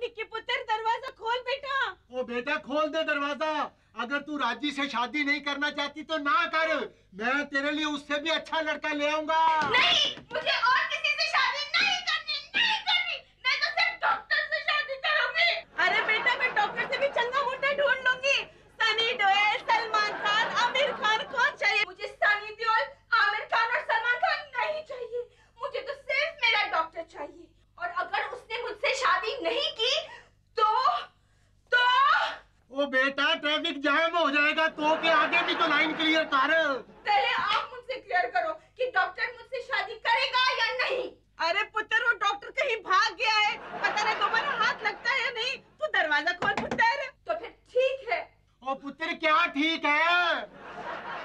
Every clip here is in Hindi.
निक्की पुत्र दरवाज़ा खोल बेटा। ओ बेटा खोल दे दरवाज़ा। अगर तू राज़ी से शादी नहीं करना चाहती तो ना कर। मैं तेरे लिए उससे भी अच्छा लड़का ले आऊँगा। नहीं मुझे और किसी से शादी नहीं करनी नहीं करनी। मैं तो सिर्फ़ डॉक्टर से शादी करूँगी। अरे बेटा मैं डॉक्टर से भी चंगा मुंडा ढूंढ लूँगी। सनी सलमान खान आमिर खान कौन चाहिए? मुझे सनी देओल आमिर खान और सलमान खान नहीं चाहिए। मुझे तो सिर्फ़ मेरा डॉक्टर चाहिए। और अगर उसने मुझसे शादी नहीं की तो तो? ओ बेटा ट्रैफ़िक जाम हो जाएगा तो के आगे भी तो लाइन क्लियर कर। पहले आप मुझसे क्लियर करो कि डॉक्टर मुझसे शादी करेगा या नहीं। अरे पुत्र वो डॉक्टर कहीं भाग गया है। पता नहीं दोबारा हाथ लगता है या नहीं। तू दरवाज़ा खोल पुत्र। तो फिर ठीक है। ओ पुत्र क्या ठीक है?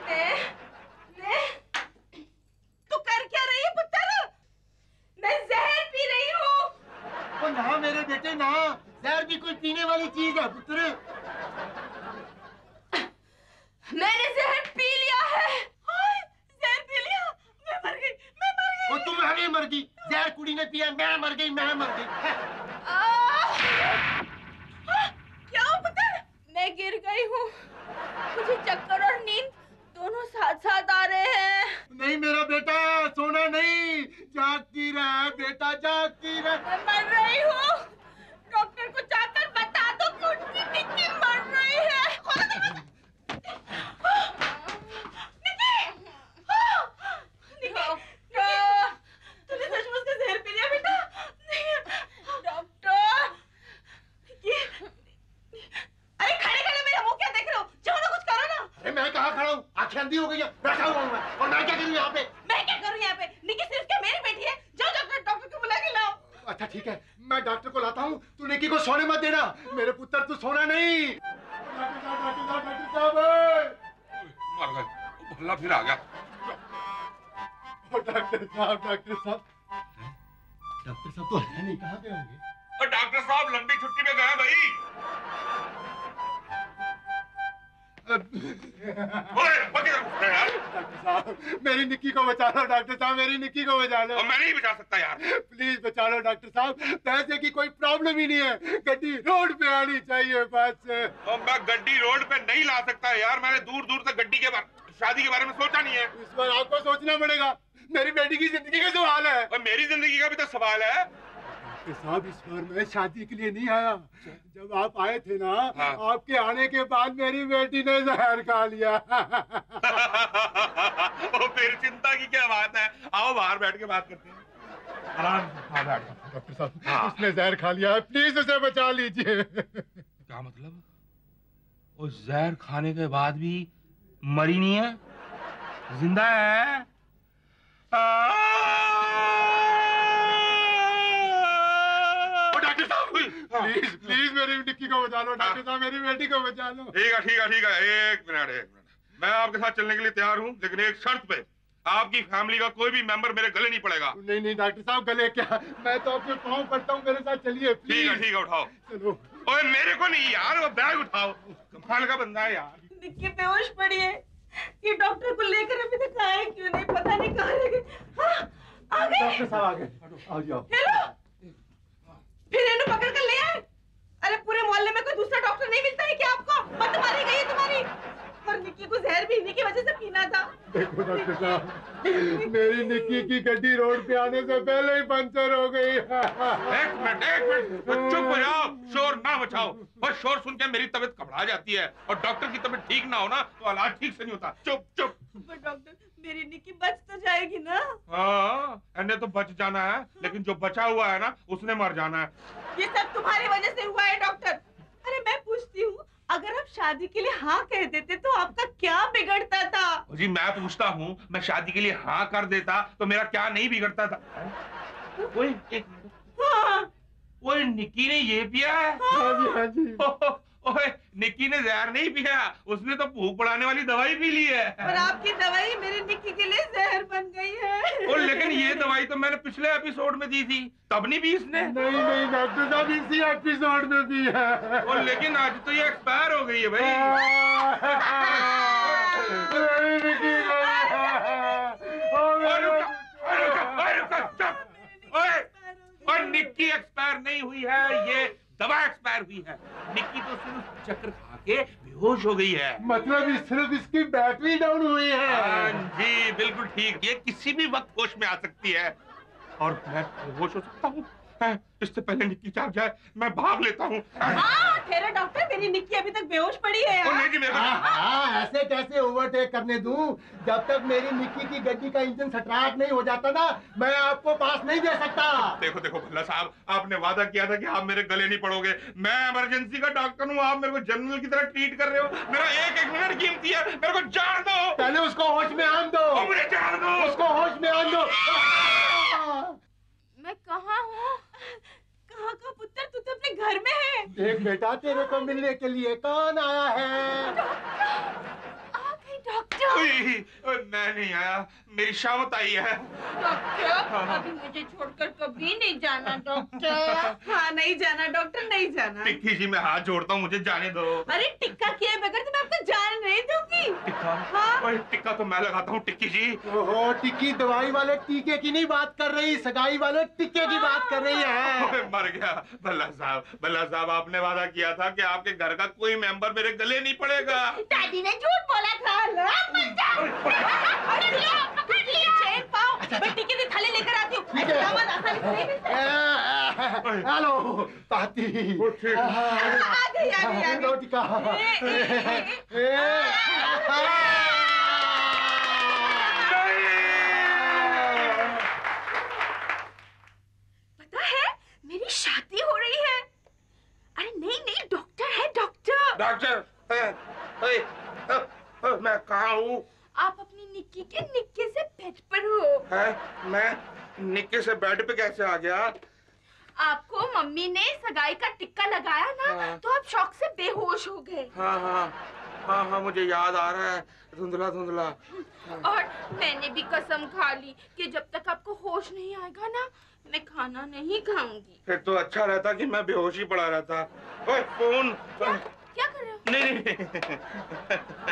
मैं मैं तू कर क्या रही है पुत्र मैं जहर पी रही ना मेरे बेटे ना। जहर भी कोई पीने वाली चीज़ है पुत्र। मैंने जहर पी लिया है। जहर पी लिया। मैं मर गई मैं मर गई। ओ तुम हमें मर गई। जहर कुड़ी ने पिया मैं मर गई मैं मर गई आह! क्या हुआ पुत्र मैं गिर गई हूँ मुझे चक्कर और नींद दोनों साथ साथ आ रहे हैं नहीं मेरा बेटा सोना नहीं जागती रह बेटा जागती रह मैं मर रही हूँ डॉक्टर को जाकर बता दो कि उनकी निक्की मर रही है खोलो दरवाज़ा। निक्की! हाँ! निक्की! निक्की! तूने सचमुच का जहर पी लिया बेटा नहीं डॉक्टर निक्की! अरे खड़े खड़े मेरा मुँह क्या देख रहे हो जाओ ना कुछ करो ना अरे मैं कहाँ खड़ा हूँ आँखें अंधी हो गई है बैठा हुआ हूँ मैं और मैं क्या करूँ यहाँ पे मैं क्या करूँ यहाँ पे निक्की सिर्फ़ क्या मेरी बेटी है जाओ डॉक्टर डॉक्टर को बुला के लाओ अच्छा ठीक है मैं डॉक्टर को लाता निकी को सोने मत देना। मेरे पुत्र तू सोना नहीं। डॉक्टर साहब डॉक्टर साहब डॉक्टर साहब मर गए भल्ला फिर आ गया डॉक्टर साहब डॉक्टर साहब डॉक्टर साहब तो है नहीं कहाँ पे होंगे? डॉक्टर साहब लंबी छुट्टी में गए भाई। मेरी निक्की को बचा लो डॉक्टर साहब मेरी निक्की को बचा लो। और मैं नहीं बचा सकता यार। प्लीज़ बचा लो डॉक्टर साहब। पैसे की कोई प्रॉब्लम ही नहीं है। गड्डी रोड पे आनी चाहिए बस। मैं गड्डी रोड पे नहीं ला सकता यार। मैंने दूर दूर तक गड्डी के बारे शादी के बारे में सोचा नहीं है। इस बार आपको सोचना पड़ेगा। मेरी बेटी की ज़िंदगी का सवाल है। और मेरी ज़िंदगी का भी तो सवाल है। साहब इस बार मैं शादी के लिए नहीं आया। जब आप आए थे ना हाँ। आपके आने के बाद मेरी बेटी ने जहर खा लिया। ओ फिर चिंता की क्या बात है? आओ बाहर बैठ के बात करते हैं। हाँ। डॉक्टर साहब। हाँ। उसने जहर खा लिया है प्लीज़ उसे बचा लीजिए। क्या मतलब? उस जहर खाने के बाद भी मरी नहीं है? ज़िंदा है? ओ, डॉक्टर साहब प्लीज़ प्लीज़ मेरी निक्की को बचा लो डॉक्टर साहब मेरी बेटी को बचा लो। ठीक है ठीक है ठीक है एक मिनट एक मिनट। मैं आपके साथ चलने के लिए तैयार हूँ लेकिन एक शर्त पे। आपकी फैमिली का कोई भी मेंबर मेरे गले नहीं पड़ेगा। नहीं नहीं डॉक्टर साहब गले क्या? मैं तो आपके पाँव पड़ता हूँ मेरे साथ चलिए ठीक है ठीक है उठाओ। चलो। ओए मेरे को नहीं यार वो बैग उठाओ। कमाल का बंदा है यार। निक्की बेहोश पड़ी है। ये डॉक्टर को लेकर अभी तक आए क्यों नहीं? पता नहीं कहाँ गए। हाँ, आ गए। डॉक्टर साहब आ गए। आओ। जाओ हेलो! फिर इन्हें पकड़ कर ले आए? अरे पूरे मोहल्ले में कोई दूसरा डॉक्टर नहीं मिलता है क्या आपको? मत मारी गई है तुम्हारी। और निक्की को जहर भी इन्हीं की वजह से पीना था। देखो डॉक्टर साहब मेरी निक्की। की गड्डी रोड पे आने से पहले ही पंचर हो गई। एक मिनट एक मिनट। चुप हो जाओ शोर ना मचाओ। बस शोर सुन के मेरी तबीयत घबरा जाती है। और डॉक्टर की तबीयत ठीक ना हो ना तो इलाज ठीक से नहीं होता। चुप चुप। डॉक्टर मेरी निक्की बच तो जाएगी ना। हाँ इन्हें तो बच जाना है लेकिन जो बचा हुआ है ना उसने मर जाना है। ये सब तुम्हारी वजह से हुआ है डॉक्टर। अरे मैं पूछती हूँ अगर आप शादी के लिए हाँ कह देते तो आपका क्या बिगड़ता था? जी मैं पूछता हूँ मैं शादी के लिए हाँ कर देता तो मेरा क्या नहीं बिगड़ता था? ओए एक हाँ। ओए निक्की ने ये पिया है। हाँ। जी हाँ जी। ओए निक्की ने जहर नहीं पिया उसने तो भूख बढ़ाने वाली दवाई पी ली है पर आपकी दवाई मेरी निक्की के लिए जहर बन गई है और लेकिन ये दवाई तो मैंने पिछले एपिसोड में दी थी तब नहीं पी इसने नहीं नहीं डॉक्टर साहब इसी एपिसोड में भी है और लेकिन आज तो ये एक्सपायर हो गई है भाई मेरी निक्की ओ ओए मेरी रुको, ओए रुको, ओए रुको, चुप। ओए, और निक्की एक्सपायर नहीं हुई है ये एक्सपायर हुई है। निक्की तो सिर्फ़ चक्कर खा के बेहोश हो गई है। मतलब इस सिर्फ़ इसकी बैटरी डाउन हुई हाँ। है जी बिल्कुल ठीक। ये किसी भी वक्त होश में आ सकती है। और मैं बेहोश हो सकता हैं, इससे पहले निक्की जाग जाए मैं भाग लेता हूँ। हाँ डॉक्टर मेरी निक्की अभी तक बेहोश पड़ी है ओ, नहीं जी, मेरे हाँ, हाँ, ऐसे कैसे ओवरटेक करने दूँ? जब तक मेरी निक्की की गड्डी का इंजन स्टार्ट नहीं हो जाता ना मैं आपको पास नहीं दे सकता। देखो देखो भल्ला साहब आपने वादा किया था कि आप मेरे गले नहीं पड़ोगे। मैं इमरजेंसी का डॉक्टर हूँ आप मेरे को जनरल की तरह ट्रीट कर रहे हो। मेरा एक एक मिनट कीमती है मेरे को जान दो। पहले उसको होश में आन दो ओ, मुझे जान दो उसको होश में आन दो मैं कहाँ हूँ कहाँ का पुत्र तू तो अपने घर में है। देख बेटा तेरे को मिलने के लिए कौन आया है? मैं नहीं आया। मेरी शामत आई है। डॉक्टर अभी मुझे छोड़कर कभी नहीं जाना डॉक्टर। हाँ नहीं जाना डॉक्टर नहीं जाना। टिक्की जी मैं हाथ जोड़ता हूँ मुझे जाने दो। अरे टिक्का किए बगैर तो मैं आपको जान नहीं दूँगी। टिक्का? हाँ? टिक्का तो मैं लगाता हूँ टिक्की जी। ओहो टिक्की दवाई वाले टीके की नहीं बात कर रही सगाई वाले टिक्के की बात कर रही है। मर गया। भल्ला साहब भल्ला साहब आपने वादा किया था कि आपके घर का कोई मेंबर मेरे गले नहीं पड़ेगा। दादी ने झूठ बोला था लो, मर जा। अरे लो, पकड़ लिया। चैन पाओ मैं टिक्के के थाली लेकर आती हूँ ठीक है। दामाद आसानी से नहीं मिलता। हेलो ताती। ओ, आ गई आ गई ए, पता है मेरी शादी हो रही है। अरे नहीं नहीं डॉक्टर है डॉक्टर। डॉक्टर ए, ए, ए, ए, मैं कहाँ हूँ? आप अपनी निक्की के निक्के से बेड पर हो। है? मैं निक्के से बेड पे कैसे आ गया? आपको मम्मी ने सगाई का टिक्का लगाया ना हाँ। तो आप शौक से बेहोश हो गए। हाँ हाँ। हाँ हाँ मुझे याद आ रहा है। धुंधला धुंधला। हाँ। और मैंने भी कसम खा ली कि जब तक आपको होश नहीं आएगा ना मैं खाना नहीं खाऊँगी। फिर तो अच्छा रहता कि मैं बेहोश ही पड़ा रहता। ओए फ़ोन। क्या? क्या कर रहे हो? नहीं नहीं।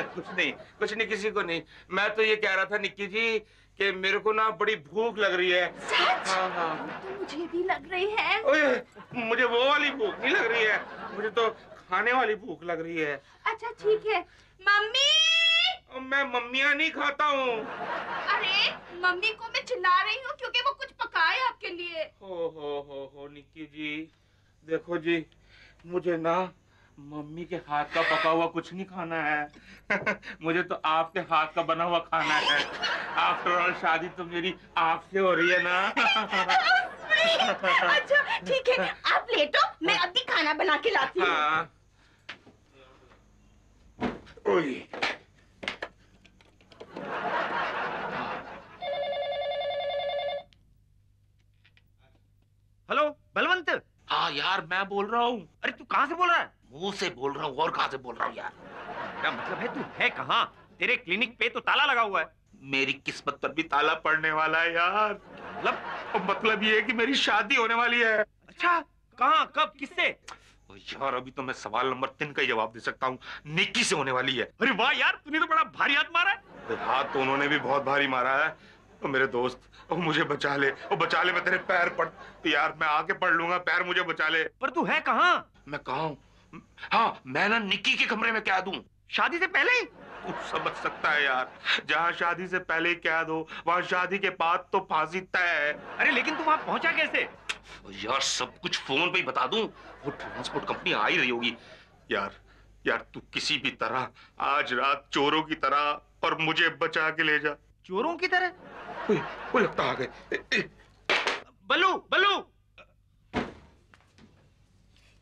कुछ नहीं कुछ नहीं किसी को नहीं। मैं तो ये कह रहा था निक्की जी कि मेरे को ना बड़ी भूख लग रही है। सच? हाँ हाँ। तो मुझे भी लग रही है। ओए मुझे वो वाली भूख नहीं लग रही है। मुझे तो खाने वाली भूख लग रही है। अच्छा ठीक है। मम्मी? मैं मम्मिया नहीं खाता हूँ। अरे मम्मी को मैं चिल्ला रही हूँ क्योंकि वो कुछ पकाए आपके लिए। हो हो हो हो निक्की जी। देखो जी मुझे ना मम्मी के हाथ का पका हुआ कुछ नहीं खाना है। मुझे तो आपके हाथ का बना हुआ खाना है। आफ्टर ऑल शादी तो मेरी आपसे हो रही है ना? अच्छा ठीक है। आप लेटो मैं अभी खाना बना के लाती हूँ। हाँ। हेलो बलवंत। हाँ यार मैं बोल रहा हूँ। अरे तू कहाँ से बोल रहा है? मुँह से बोल रहा हूँ और कहा से बोल रहा हूँ यार? क्या मतलब है तू? है कहाँ? तेरे क्लिनिक पे तो ताला लगा हुआ है। मेरी किस्मत पर भी ताला पड़ने वाला है यार। मतलब तो मतलब ये है कि मेरी शादी होने वाली है। अच्छा कहाँ कब किससे? यार अभी तो मैं सवाल नंबर तीन का ही जवाब दे सकता हूँ। निक्की से होने वाली है। अरे वाह यार तूने तो बड़ा भारी हाथ मारा है। हाथ तो उन्होंने भी बहुत भारी मारा है। ओ मेरे दोस्त ओ मुझे बचा ले। ओ बचा ले मैं तेरे पैर पड़ तो यार मैं आके पढ़ लूँगा पैर मुझे बचा ले। पर तू है कहाँ? मैं कहा हूँ? हाँ मैं ना निक्की के कमरे में क्या दूँ शादी से पहले? ही तू समझ सकता है यार। जहाँ शादी से पहले ही क्या दो वहाँ शादी के बाद तो फांसी तय है। अरे लेकिन तू वहाँ पहुँचा कैसे? यार सब कुछ फ़ोन पे ही बता दूँ। वो ट्रांसपोर्ट कंपनी आ ही रही होगी। यार यार तू किसी भी तरह आज रात चोरों की तरह और मुझे बचा के ले जा। चोरों की तरह? वो लगता आ गए। बल्लू बल्लू!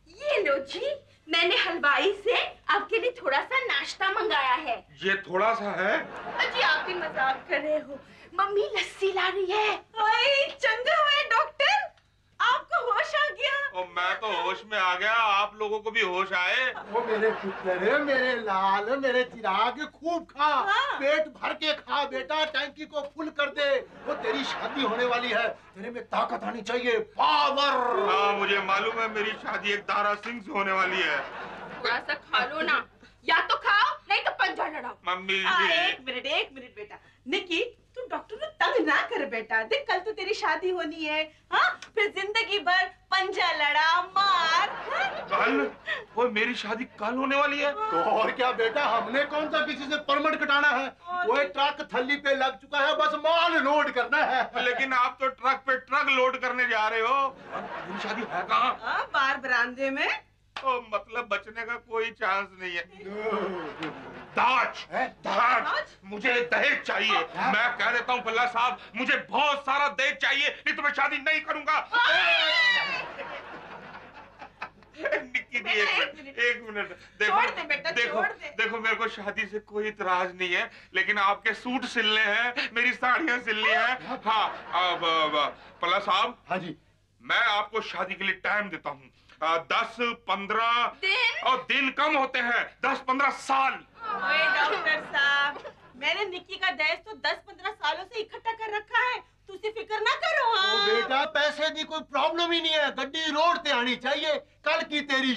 ये लो जी मैंने हलवाई से आपके लिए थोड़ा सा नाश्ता मंगाया है। ये थोड़ा सा है? अजी आप ही मज़ाक कर रहे हो। मम्मी लस्सी ला रही है। चंगा हुआ डॉक्टर और मैं तो होश में आ गया आप लोगों को भी होश आए। वो मेरे पुत्र मेरे लाल मेरे चिराग खूब खा हाँ। पेट भर के खा बेटा टैंकी को फुल कर दे वो तेरी शादी होने वाली है तेरे में ताकत आनी चाहिए पावर। हाँ मुझे मालूम है मेरी शादी एक दारा सिंह से होने वाली है। थोड़ा सा खा लो ना। या तो खाओ नहीं तो पंजा लड़ाओ मम्मी एक मिनट एक मिनट बेटा। निकी डॉक्टर को तंग ना कर बेटा। देख कल तो तेरी शादी होनी है हाँ? फिर ज़िंदगी भर पंजा लड़ा मार कल? वो मेरी शादी कल होने वाली है। तो और क्या बेटा हमने कौन सा किसी से परमिट कटाना है? वो ट्रक थैली पे लग चुका है बस माल लोड करना है। लेकिन आप तो ट्रक पे ट्रक लोड करने जा रहे हो। मेरी शादी है कहाँ? हाँ, बार बरामदे में। तो मतलब बचने का कोई चांस नहीं है। दाज दाज? मुझे दहेज चाहिए। हाँ? मैं कह देता हूँ पल्ला साहब मुझे बहुत सारा दहेज चाहिए नहीं तो मैं शादी नहीं करूँगा। निक्की जी एक मिनट। एक मिनट। देखो दे देखो दे। देखो मेरे को शादी से कोई इतराज नहीं है लेकिन आपके सूट सिलने हैं मेरी साड़ियाँ सिलनी है। हाँ पल्ला साहब हाँ जी। मैं आपको शादी के लिए टाइम देता हूँ। दस पंद्रह और दिन कम होते हैं दस पंद्रह साल। ओए डॉक्टर साहब, मैंने निक्की का दहेज तो 10-15 सालों से इकट्ठा कर रखा है। तुसी फ़िक्र ना करो हाँ। ओ बेटा, पैसे की कोई प्रॉब्लम ही नहीं है। गड्डी रोड ते आनी चाहिए। कल की तेरी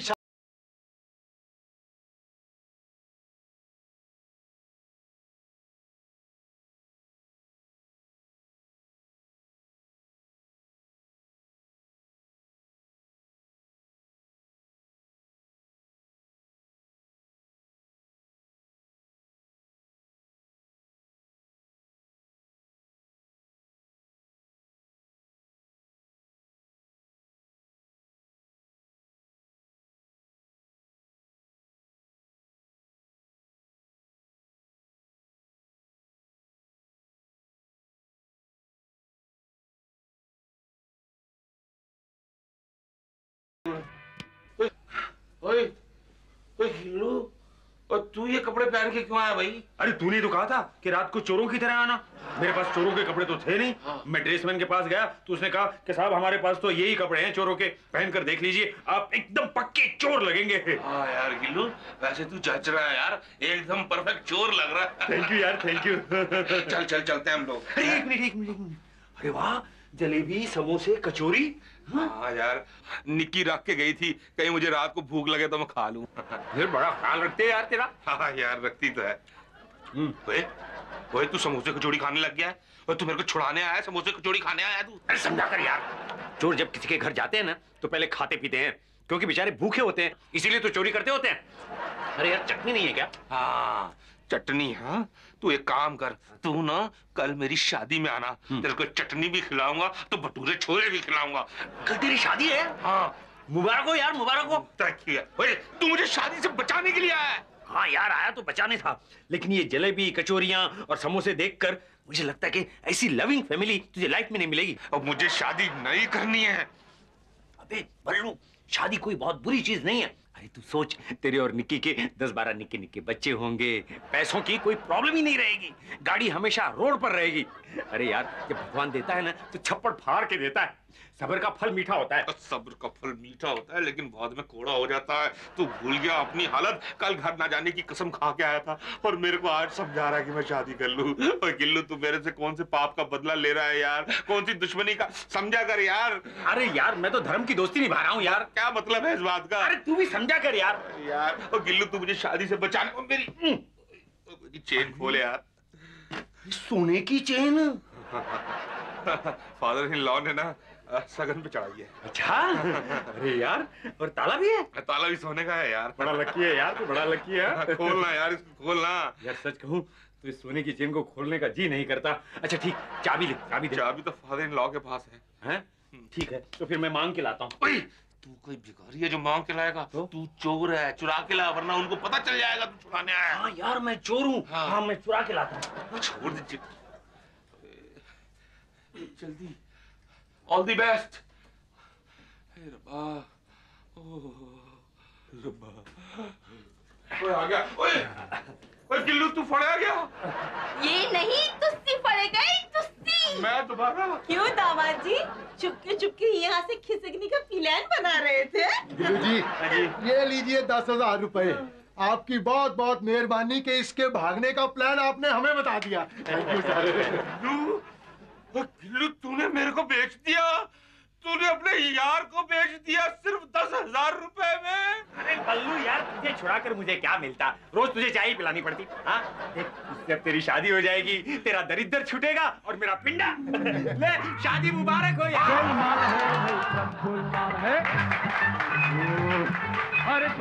ओए ओए हिल्लू और तू ये कपड़े पहन के क्यों आया भाई? अरे तूने तो कहा था कि रात को चोरों की तरह आना। मेरे पास चोरों के कपड़े तो थे नहीं। हाँ। मैं ड्रेसमैन के पास गया तो उसने कहा कि साहब हमारे पास तो यही कपड़े हैं चोरों के। पहन कर देख लीजिए आप एकदम पक्के चोर लगेंगे। हाँ यार गिल्लू वैसे तू जच रहा है यार। एकदम परफेक्ट चोर लग रहा है। थैंक यू यार थैंक यू चल चल चलते हैं हम लोग। अरे वाह जलेबी समोसे कचौरी? हाँ? यार निक्की रख के गई थी। कहीं मुझे रात को भूख लगे तो मैं खा लूँ। फिर बड़ा ख्याल रखते यार तेरा। हाँ यार रखती तो है। हम्म। ओए ओए तू समोसे कचौड़ी खाने लग गया है? और तू मेरे को छुड़ाने आया है? समोसे कचौड़ी खाने आया है तू? अरे समझा कर यार। चोर जब किसी के घर जाते हैं ना तो पहले खाते पीते हैं। क्योंकि बेचारे भूखे होते हैं इसीलिए तो चोरी करते होते हैं। अरे यार चटनी नहीं है क्या? हाँ चटनी हाँ? तू एक काम कर तू ना कल मेरी शादी में आना। तेरे को चटनी भी खिलाऊँगा तो भटूरे छोले भी खिलाऊँगा। कल तेरी शादी है? हाँ। मुबारक हो यार मुबारक हो। थैंक यू तू मुझे शादी से बचाने के लिए आया है। हाँ यार आया तो बचाने था। लेकिन ये जलेबी कचौरियाँ और समोसे देखकर मुझे लगता है कि ऐसी लविंग फैमिली तुझे लाइफ में नहीं मिलेगी। और मुझे शादी नहीं करनी है। अबे बल्लू शादी कोई बहुत बुरी चीज़ नहीं है। अरे तू सोच, तेरे और निक्की के दस बारह निक्के निक्के बच्चे होंगे, पैसों की कोई प्रॉब्लम ही नहीं रहेगी, गाड़ी हमेशा रोड पर रहेगी। अरे यार जब भगवान देता है ना तो छप्पड़ फाड़ के देता है। सबर का फल मीठा होता है। सब्र का फल मीठा होता है लेकिन बाद में कोड़ा हो जाता है। तू भूल गया अपनी हालत। कल घर ना जाने की कसम खा के आया था और मेरे को आज समझा रहा है कि मैं शादी कर लूँ। और गिल्लू तू मेरे से कौन से पाप का बदला ले रहा है यार? कौन सी दुश्मनी का? समझा कर यार। अरे यार मैं तो धर्म की दोस्ती निभा रहा हूँ यार। क्या मतलब है इस बात का? अरे तू भी समझा कर यार। यार और गिल्लू तू मुझे शादी से बचाने मेरी। मेरी चेन खोले यार। सोने की चेन। फादर इन लॉ ने ना सगन पे चढ़ाई है। अच्छा? अरे यार और ताला भी है? ताला भी सोने का है यार। बड़ा लकी है यार तू बड़ा लकी है खोलना यार इसको खोलना। यार सच कहूँ तो इस सोने की चेन को खोलने का जी नहीं करता। अच्छा ठीक चाबी ले चाबी दे। चाबी तो फादर इन लॉ के पास है। हैं? ठीक है तो फिर मैं मांग के लाता हूँ। ओए, तू कोई भिखारी है जो मांग के लाएगा? तो? तू चोर है चुरा के ला वरना उनको पता चल जाएगा तू चुराने आया। हाँ यार मैं चोर हूँ। हाँ। हाँ मैं चुरा के लाता हूँ। छोड़ दे जल्दी। ऑल दी बेस्ट रब्बा। ओह, रब्बा। ओए आ गया। ओए ओए गिल्लू तू फड़ा गया? ये नहीं पड़ गई तुस्सी मैं दोबारा क्यों दामाद जी? चुपके चुपके यहाँ से खिसकने का प्लान बना रहे थे। गुरु जी। ये लीजिए दस हज़ार रूपए। आपकी बहुत बहुत मेहरबानी के इसके भागने का प्लान आपने हमें बता दिया। थैंक यू सर तूने मेरे को बेच दिया। तूने अपने यार को बेच दिया सिर्फ़ दस हज़ार रुपए में। अरे बल्लू यार तुझे छुड़ाकर मुझे क्या मिलता? रोज तुझे चाय पिलानी पड़ती हाँ? जब तेरी शादी हो जाएगी तेरा दरिद्र छूटेगा और मेरा पिंडा। ले शादी मुबारक हो यार।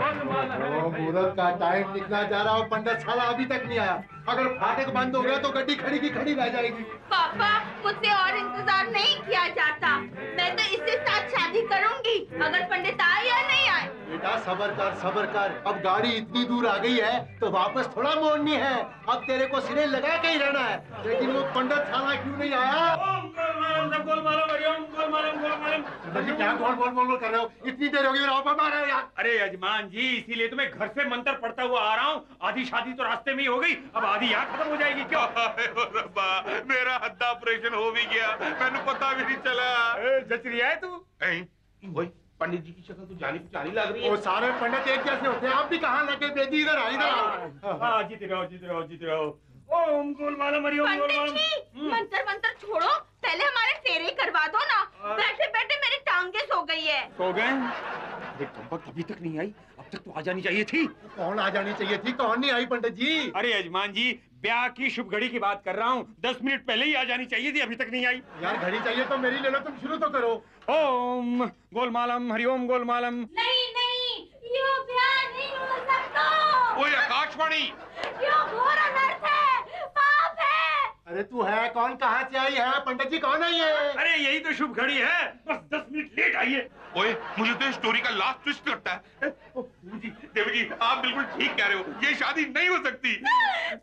मुहूर्त का टाइम निकला जा रहा और पंडित साला अभी तक नहीं आया। अगर फाटक बंद हो गया तो गड्डी खड़ी की खड़ी रह जाएगी। पापा, मुझसे और इंतज़ार नहीं किया जाता। मैं तो इसके साथ शादी करूँगी, अगर पंडित आए या नहीं बेटा सबर कर सबर कर। अब गाड़ी इतनी दूर आ गई है तो वापस थोड़ा मोड़नी है। अब तेरे को सिरे लगा के ही रहना है। लेकिन वो पंडित साला क्यों नहीं आया? जी क्या गोल बोल बोल बोल कर रहे हो? इतनी देर हो रहे हो यार। अरे यजमान जी इसीलिए तो मैं घर से मंत्र पढ़ता हुआ आ रहा हूँ। आधी शादी तो रास्ते में ही हो गई अब आधी यहाँ खत्म हो जाएगी क्यों? रब्बा मेरा हद्दा ऑपरेशन हो भी गया मैंने पता भी नहीं चला। जच रही है तू? पंडित जी की शक्ल तो जानी पहचानी लग रही है। वो सारे पंडित एक जैसे होते हैं। आप भी कहाँ लगे बेटी इधर आ इधर आओ हाँ जीते रहो जीते रहो जीते रहो। ओम गोल मालम हरि ओम गोल पंडित मालम जी मंत्र मंत्र छोड़ो। पहले हमारे फेरे करवा दो ना। बैठे बैठे मेरी टांगे सो गई है। सो गए? अरे कम्बक अभी तक नहीं आई। अब तक तो आ जानी चाहिए थी। कौन आ जानी चाहिए थी? कौन नहीं आई पंडित जी? अरे यजमान जी ब्याह की शुभ घड़ी की बात कर रहा हूँ। दस मिनट पहले ही आ जानी चाहिए थी अभी तक नहीं आई। यार घड़ी चाहिए तो मेरी ले लो तुम शुरू तो करो। ओम गोलमालम हरिओम गोलमालम। नहीं नहीं ये ब्याह नहीं हो सकता। ओए आकाशवाणी। ये घोर अनर्थ है पाप है। अरे तू है कौन? कहाँ से आई है? पंडित जी कौन आई है अरे यही तो शुभ घड़ी है। बस दस मिनट लेट आइए। ओए मुझे तो स्टोरी का लास्ट ट्विस्ट लगता है। ओ, देवी जी आप बिल्कुल ठीक कह रहे हो। ये शादी नहीं हो सकती।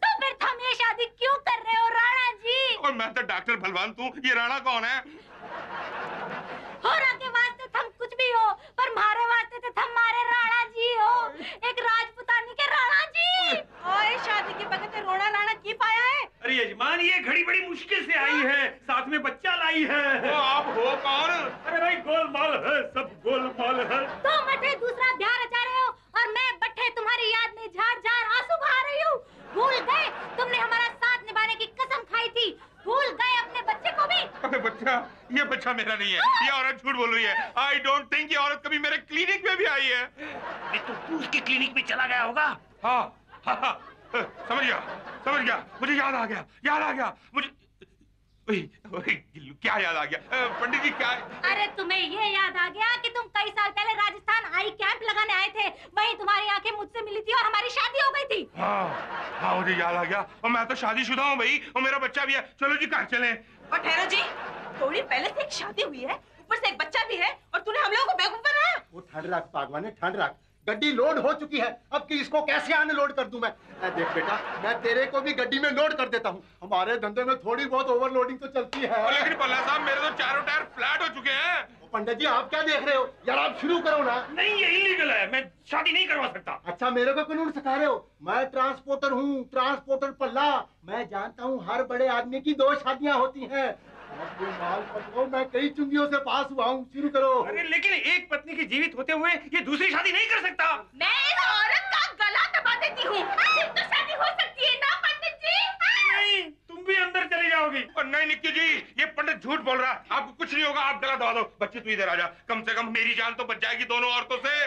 तो फिर तुम ये शादी क्यों कर रहे हो राणा जी? और मैं तो डॉक्टर बलवंत हूँ ये राणा कौन है? होरा के वास्ते तुम कुछ भी हो पर मारे वास्ते तो तुम मारे राणा जी हो। एक राजपुतानी के राणा जी। ओए शादी के बगैर तो रोना लाना की पाया है? अरे यजमान ये घड़ी बड़ी मुश्किल से आई है। साथ में बच्चा लाई है। आप हो कौन? अरे भाई गोलमाल है सब गोलमाल है। तुम मठे दूसरा और मैं तुम्हारी याद में झार झार आँसू बहा रही हूँ। भूल गए तुमने हमारा साथ निभाने की कसम खाई थी। भूल गए अपने बच्चे को भी। अबे बच्चा ये बच्चा मेरा नहीं है। ये औरत झूठ बोल रही है। आई डोंट थिंक ये औरत कभी मेरे क्लिनिक में भी आई है। ये तो तू उसके क्लिनिक में चला गया होगा। हाँ हाँ हाँ। समझ गया समझ गया। मुझे याद आ गया याद आ गया। मुझे गिल्लू, क्या याद आ गया? पंडित जी क्या अरे तुम्हें ये याद आ गया कि तुम कई साल पहले राजस्थान आई कैंप लगाने आए थे? वहीं तुम्हारी आँखें मुझसे मिली थी और हमारी शादी हो गई थी। हाँ हाँ मुझे याद आ गया। और मैं तो शादीशुदा हूँ भाई और मेरा बच्चा भी है। चलो जी घर चले? और ठहरो जी थोड़ी पहले से एक शादी हुई है ऊपर से एक बच्चा भी है और तूने हम लोगों को बेवकूफ़ बनाया। वो ठंड रख पागवाने ठंड रख। गड्डी लोड हो चुकी है। अब कि इसको कैसे आने लोड कर दूँ मैं? ए, देख बेटा मैं तेरे को भी गड्डी में लोड कर देता हूँ। हमारे धंधे में थोड़ी बहुत ओवरलोडिंग तो चलती है। लेकिन पल्ला साहब मेरे तो चारों टायर फ्लैट हो चुके हैं। पंडित जी आप क्या देख रहे हो? यार आप शुरू करो ना। नहीं ये इलीगल है। मैं शादी नहीं करवा सकता। अच्छा मेरे को कानून सिखा रहे हो? मैं ट्रांसपोर्टर हूँ ट्रांसपोर्टर पल्ला। मैं जानता हूँ हर बड़े आदमी की दो शादियाँ होती हैं। माल मैं कई चुंगियों से पास हुआ हूँ। शुरू करो। अरे लेकिन एक पत्नी के जीवित होते हुए ये दूसरी शादी नहीं कर सकता। मैं इस औरत का गला दबा देती हूँ। तो शादी हो सकती है ना पंडित जी? नहीं तुम भी अंदर चली जाओगी। और नहीं निक्की जी ये पंडित झूठ बोल रहा है। आपको कुछ नहीं होगा आप गला दबा दो। बच्चे तू इधर आ जा। कम से कम मेरी जान तो बच जाएगी दोनों औरतों से।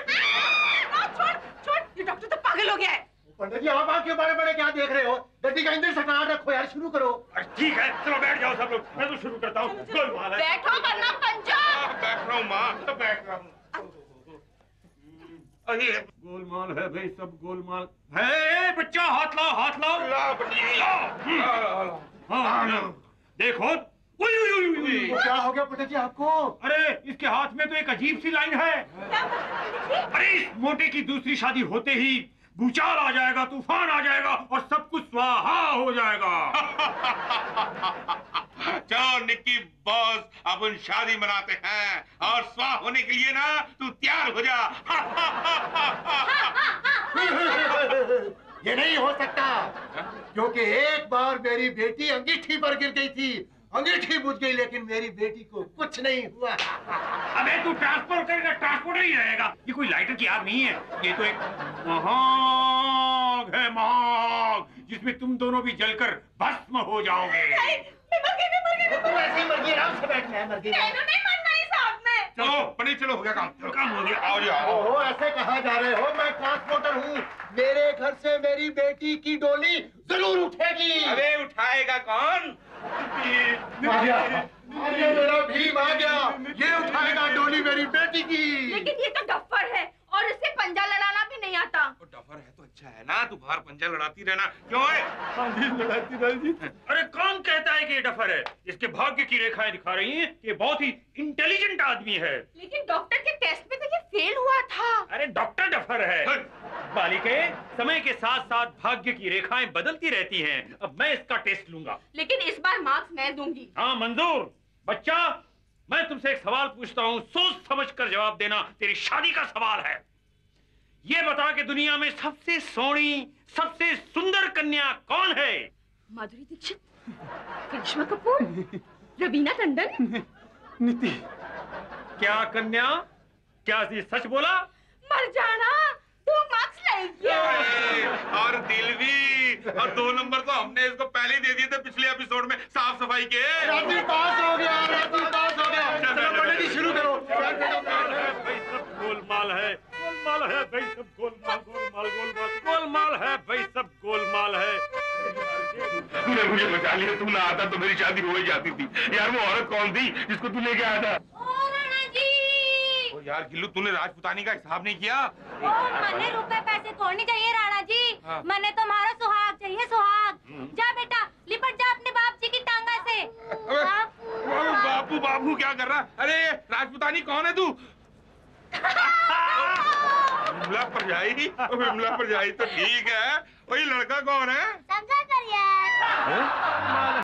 छोड़ छोड़। ये डॉक्टर तो पागल हो गया है। पंडित जी आप आके बड़े बड़े क्या देख रहे हो? गड्डी का इंजन सटार रखो यार शुरू करो। ठीक है चलो बैठ जाओ सब लोग। मैं तो शुरू करता हूँ। बैठो वरना पंजा। हाँ, बैठ रहा हूँ माँ तो बैठ रहा हूँ। गोलमाल है भाई सब गोलमाल। है बच्चा हाथ लाओ हाथ लाओ। ला पंडित जी ला, ला, ला। हाँ, देखो। उई, उई, उई, उई, उई। क्या हो गया पंडित जी आपको? अरे इसके हाथ में तो एक अजीब सी लाइन है। अरे इस मोटे की दूसरी शादी होते ही भूचाल आ जाएगा तूफ़ान आ जाएगा और सब कुछ स्वाहा हो जाएगा। चलो निक्की बॉस अब उन शादी मनाते हैं और स्वाह होने के लिए ना तू तैयार हो जा। ये नहीं हो सकता क्योंकि एक बार मेरी बेटी अंगीठी पर गिर गई थी। अंगीठी बुझ गई लेकिन मेरी बेटी को कुछ नहीं हुआ। अबे तू ट्रांसपोर्ट करेगा ट्रांसपोर्टर ही रहेगा। ये कोई लाइटर की आग नहीं है। ये तो एक महाग है महाग जिसमें तुम दोनों भी जलकर भस्म हो जाओगे। मैं मर गई मैं मर गई मैं ऐसे ही मर गई आराम से बैठना है मर गई। नहीं मरना इस आग में। चलो पनीर चलो हो गया काम चलो। काम हो गया। आओ जी आओ। ओहो ऐसे कहाँ जा रहे हो? मैं ट्रांसपोर्टर हूँ। मेरे घर से मेरी बेटी की डोली ज़रूर उठेगी। अरे उठाएगा कौन? आ गया आ मेरा भीम आ गया। ये उठाएगा डोली मेरी बेटी की। लेकिन ये तो डफर है और इससे पंजा लड़ाना भी नहीं आता। वो डफर है तो अच्छा है ना तू बाहर पंजा लड़ाती रहना। क्यों है? अरे कौन कहता है कि ये डफर है? इसके भाग्य की रेखाएँ दिखा रही हैं कि ये बहुत ही इंटेलिजेंट आदमी है। लेकिन डॉक्टर के टेस्ट में तो ये फेल हुआ था। अरे डॉक्टर डफर है। बालिके समय के साथ साथ भाग्य की रेखाएँ बदलती रहती हैं। अब मैं इसका टेस्ट लूँगा। लेकिन इस बार मार्क्स मैं दूँगी। हाँ मंजूर। बच्चा मैं तुमसे एक सवाल पूछता हूँ। सोच समझ कर जवाब देना तेरी शादी का सवाल है। ये बता कि दुनिया में सबसे सोनी सबसे सुंदर कन्या कौन है? माधुरी दीक्षित करिश्मा कपूर रवीना टंडन। नीति। क्या कन्या? क्या सच बोला? मर जाना। तू मार्क्स लाएगी और दिल भी और दो नंबर तो हमने इसको पहले ही दे दिए थे पिछले एपिसोड में साफ़ सफ़ाई के। राजू पास हो गया राजू पास हो गया। चलो पढ़ने शुरू करो। भाई सब गोलमाल है गोलमाल है भाई सब गोलमाल गोलमाल गोलमाल गोलमाल है भाई सब गोलमाल है। तूने मुझे बचा लिया तू ना आता तो मेरी शादी हो ही जाती थी। यार वो औरत कौन थी जिसको तू लेके आया था? यार गिल्लू तूने राजपुतानी का हिसाब नहीं किया? मने रुपए पैसे थोड़ी चाहिए राणा जी। हाँ। मने तुम्हारा सुहाग चाहिए सुहाग। जा बेटा लिपट जा अपने बाप जी की टांगा से। बापू बापू क्या कर रहा अरे राजपुतानी कौन है तू? विमला पर जाई विमला पर जाई तो ठीक है। वही लड़का कौन है? समझा कर यार।